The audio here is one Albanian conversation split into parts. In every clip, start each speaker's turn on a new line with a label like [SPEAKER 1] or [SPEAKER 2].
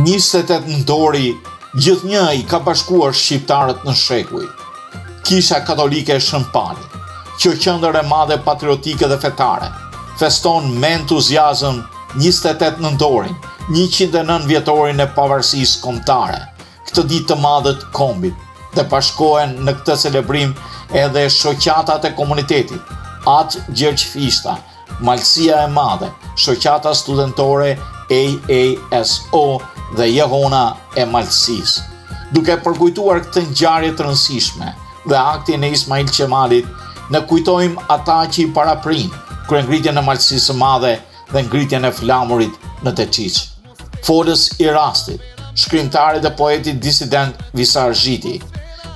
[SPEAKER 1] Njëzet e tetë nëntori, gjithnjë i ka bashkuar shqiptarët në shekuj. Kisha katolike e Shën Palit, kjo qendër e madhe patriotike dhe fetare, feston me entuziazëm njëzet e tetë nëntorin, njëqind e nëntë vjetorin e pavarësisë kombëtare, këtë ditë të madhe të kombit, dhe bashkohen në këtë celebrim edhe shoqatat e komunitetit, At Gjergj Fishta, Malësia e Madhe, Shoqata Studentore AASO dhe Jehona e Malësisë. Duke përkujtuar këtë ngjarje të rëndësishme dhe aktin e Ismail Qemalit, ne kujtojmë ata që i paraprinë kryengritjen e Malësisë së Madhe dhe ngritjen e flamurit në Deçiç. Folës i rastit, shkrimtari dhe poeti disident Visar Zhiti,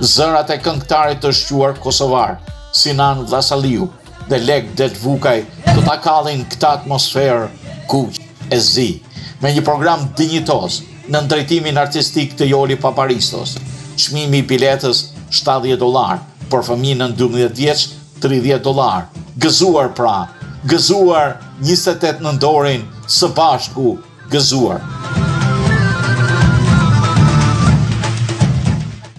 [SPEAKER 1] zërat e këngëtarëve të shquar kosovarë, Sinan Vllasaliu, dhe Lek Dedvukaj do ta kallin këtë atmosferë kuq e zi me një program dinjitoz nën drejtimin artistik të Joli Paparistos. Çmimi i biletës shtatëdhjetë dollarë, për fëmijë nën dymbëdhjetë vjeç tridhjetë dollarë. Gëzuar pra! Gëzuar njëzet e tetë nëntorin së bashku! Gëzuar!